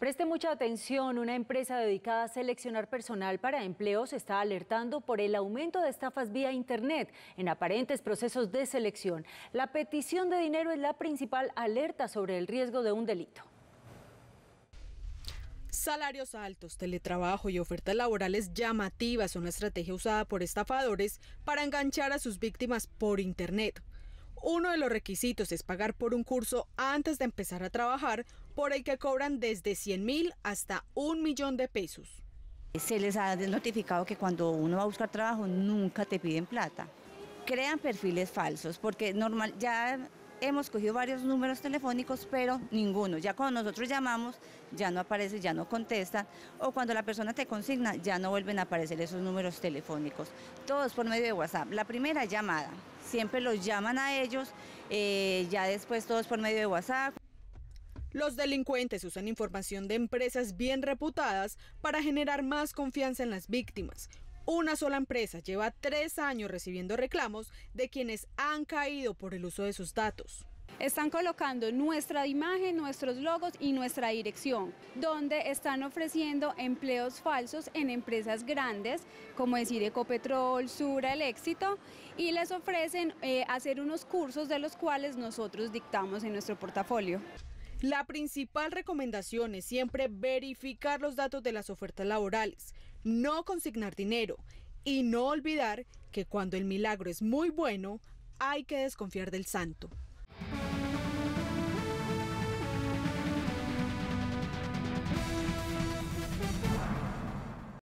Preste mucha atención, una empresa dedicada a seleccionar personal para empleos está alertando por el aumento de estafas vía Internet en aparentes procesos de selección. La petición de dinero es la principal alerta sobre el riesgo de un delito. Salarios altos, teletrabajo y ofertas laborales llamativas son la estrategia usada por estafadores para enganchar a sus víctimas por Internet. Uno de los requisitos es pagar por un curso antes de empezar a trabajar, por el que cobran desde 100 mil hasta un millón de pesos. Se les ha notificado que cuando uno va a buscar trabajo nunca te piden plata. Crean perfiles falsos porque normal ya hemos cogido varios números telefónicos, pero ninguno. Ya cuando nosotros llamamos, ya no aparece, ya no contestan, o cuando la persona te consigna, ya no vuelven a aparecer esos números telefónicos. Todos por medio de WhatsApp. La primera llamada, siempre los llaman a ellos, eh, ya después todos por medio de WhatsApp. Los delincuentes usan información de empresas bien reputadas para generar más confianza en las víctimas. Una sola empresa lleva tres años recibiendo reclamos de quienes han caído por el uso de sus datos. Están colocando nuestra imagen, nuestros logos y nuestra dirección, donde están ofreciendo empleos falsos en empresas grandes, como decir Ecopetrol, Sura, El Éxito, y les ofrecen eh, hacer unos cursos de los cuales nosotros dictamos en nuestro portafolio. La principal recomendación es siempre verificar los datos de las ofertas laborales, no consignar dinero y no olvidar que cuando el milagro es muy bueno, hay que desconfiar del santo.